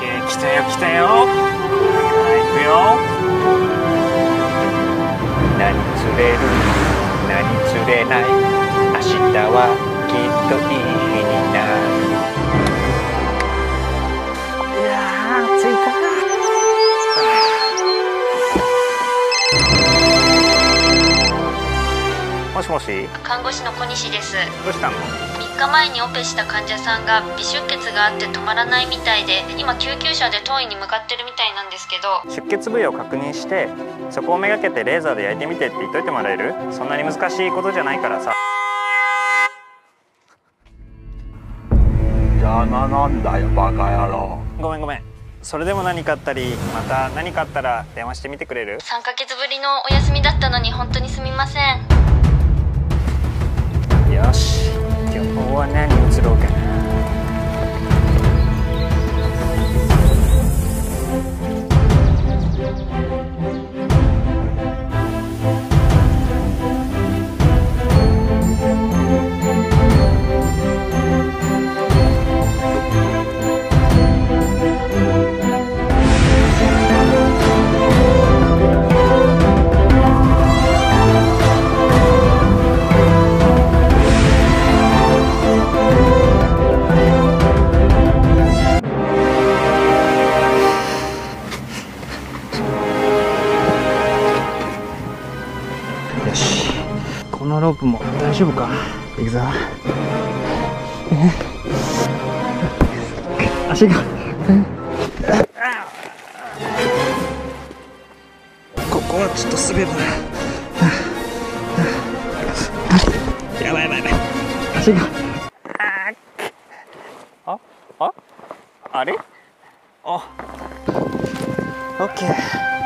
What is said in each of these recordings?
来たよ来たよ。行くよ。何釣れる？何釣れない？明日はきっといい日になる。いやー着いた。もしもし？看護師の小西です。どうしたの？3日前にオペした患者さんが微出血があって止まらないみたいで今救急車で当院に向かってるみたいなんですけど。出血部位を確認してそこをめがけてレーザーで焼いてみてって言っといてもらえる？そんなに難しいことじゃないからさ。邪魔なんだよバカ野郎。ごめんごめん。それでも何かあったりまた何かあったら電話してみてくれる？3ヶ月ぶりのお休みだったのに本当にすみません。よしここは何移ろうかなこのロープも。大丈夫か？いくぞ。足が。ここはちょっと滑るな。やばいやばいやばい。足が。あ？あ？あれ？あ。オッケー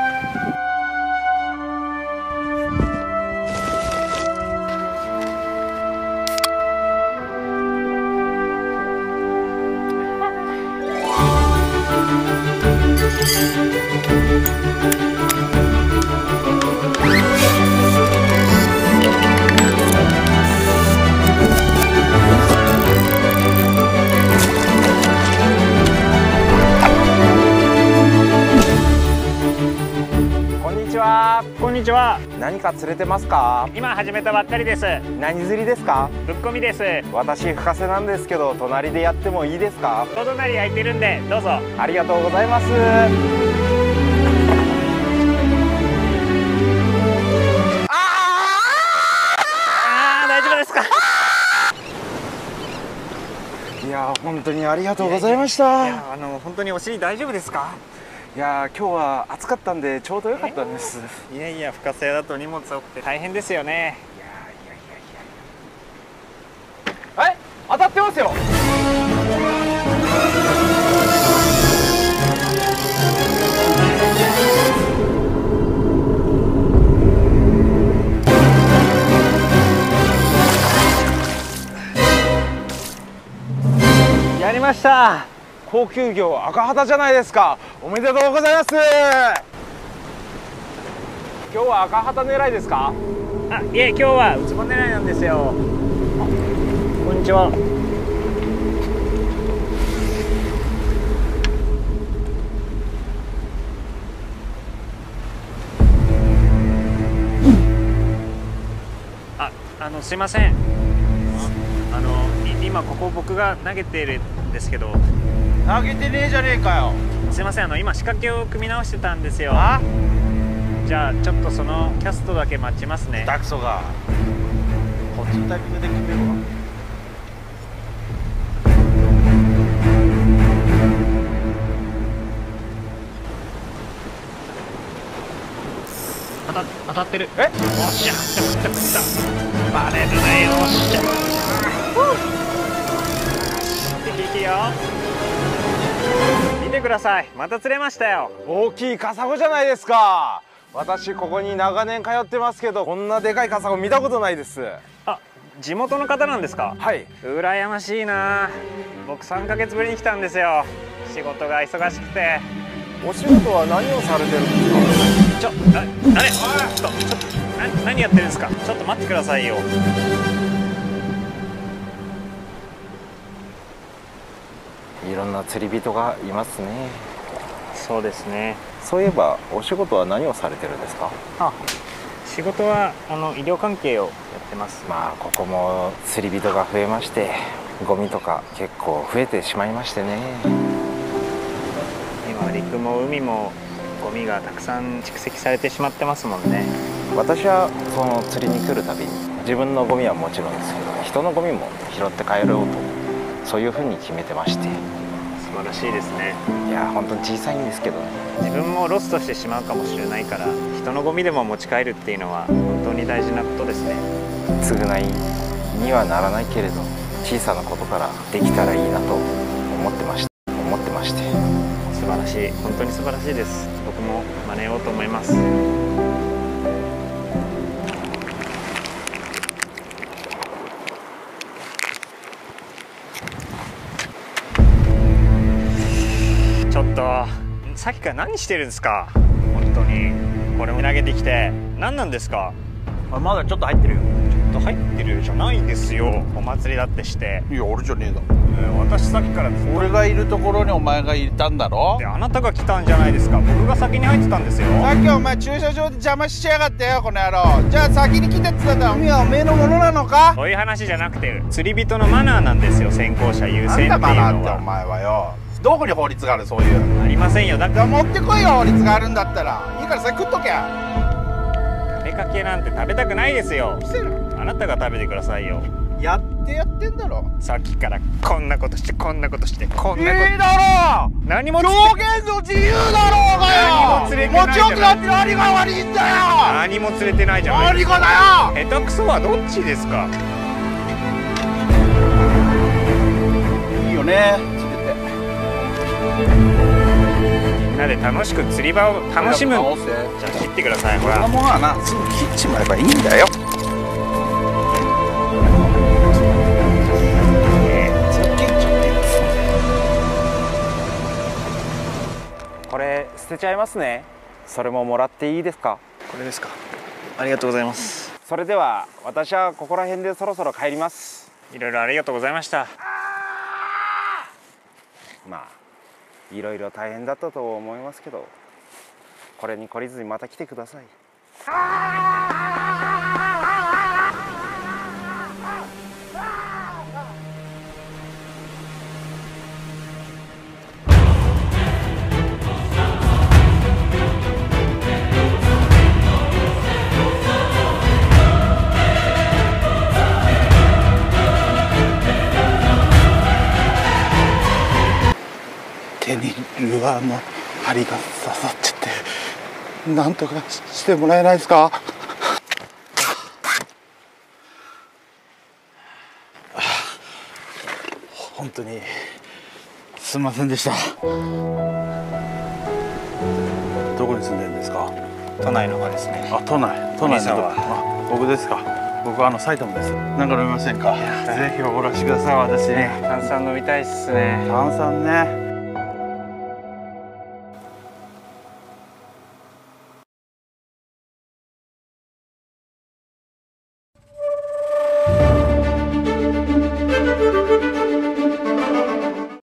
こんにちは。何か釣れてますか？今始めたばっかりです。何釣りですか？ぶっこみです。私深瀬なんですけど隣でやってもいいですか？お隣空いてるんでどうぞ。ありがとうございます。あー大丈夫ですか？いやー本当にありがとうございましいたやあの本当にお尻大丈夫ですか？いやー今日は暑かったんでちょうどよかったんです。いやいや深瀬だと荷物多くて大変ですよね。はい当たってますよ。やりました高級魚赤旗じゃないですか。おめでとうございます。今日は赤旗狙いですか？あいえ今日はウツボ狙いなんですよ。こんにちは。ああのすいません。あの今ここ僕が投げてるんですけど。投げてねえじゃねえかよ。すいませんあの今仕掛けを組み直してたんですよ。あ？じゃあちょっとそのキャストだけ待ちますね。ダクソが。こっちのタイミングで決めるわ。当た当たってる。え？おっしゃ食った食ったバレるねよ。っしゃ。いけいけよ ください。また釣れましたよ。大きいカサゴじゃないですか。私ここに長年通ってますけどこんなでかいカサゴ見たことないです。あ地元の方なんですか？はい。羨ましいな。僕3ヶ月ぶりに来たんですよ。仕事が忙しくて。お仕事は何をされてるんですちょああれちょっとちょっとな何やってるんですか？ちょっと待ってくださいよいろんな釣り人がいますね。そうですね。そういえばお仕事は何をされてるんですか？あ仕事はあの医療関係をやってます。まあここも釣り人が増えましてゴミとか結構増えてしまいましてね。今陸も海もゴミがたくさん蓄積されてしまってますもんね。私はその釣りに来るたびに自分のゴミはもちろんですけど人のゴミも拾って帰ろうとそういうふうに決めてまして素晴らしいですね。いや本当に小さいんですけどね。自分もロストしてしまうかもしれないから人のゴミでも持ち帰るっていうのは本当に大事なことですね。償いにはならないけれど小さなことからできたらいいなと思ってました。思ってまして。素晴らしい。本当に素晴らしいです。僕も真似ようと思いますっとさっきから何してるんですか？本当に。これも投げてきて。何なんですか？あまだちょっと入ってるよ。ちょっと入ってるじゃないんですよ。お祭りだってして、いや俺じゃねえだえー私さっきから俺がいるところにお前がいたんだろ？であなたが来たんじゃないですか？僕が先に入ってたんですよ。さっきお前駐車場で邪魔しやがってよこの野郎。じゃあ先に来てって言ったんだ。海はおめえのものなのか？そういう話じゃなくて釣り人のマナーなんですよ先行者優先っていうのだマナーっておは前はよどこに法律があるそういうありませんよ。だから持ってこいよ法律があるんだったら。いいから先食っとけ。食べかけなんて食べたくないですよ。あなたが食べてくださいよ。やってやってんだろ。さっきからこんなことしてこんなことしてこいいんなこと。だろ何も表現の自由だろうがよ！何も釣れてない持ちよくなって何が悪いんだよ！何も釣れてないじゃない。何がだよ！か下手くそはどっちですか？いいよねんなで楽しく釣り場を楽しむ。じゃあ切ってくださいほこんならもんはなすぐ切っちまえばいいんだよこれ捨てちゃいますねそれももらっていいですかーこれですかありがとうございますそれでは私はここら辺でそろそろ帰りますいろいろありがとうございましたまあいろいろ大変だったと思いますけどこれに懲りずにまた来てください。にルアーの針が刺さっちゃってなんとかしてもらえないですか？本当にすみませんでした。どこに住んでるんですか？都内の方ですね。あ都内。都内あ僕ですか。僕はあの埼玉です。なんか飲みませんか？ぜひおごらしてください私。に炭酸飲みたいっすね。炭酸ね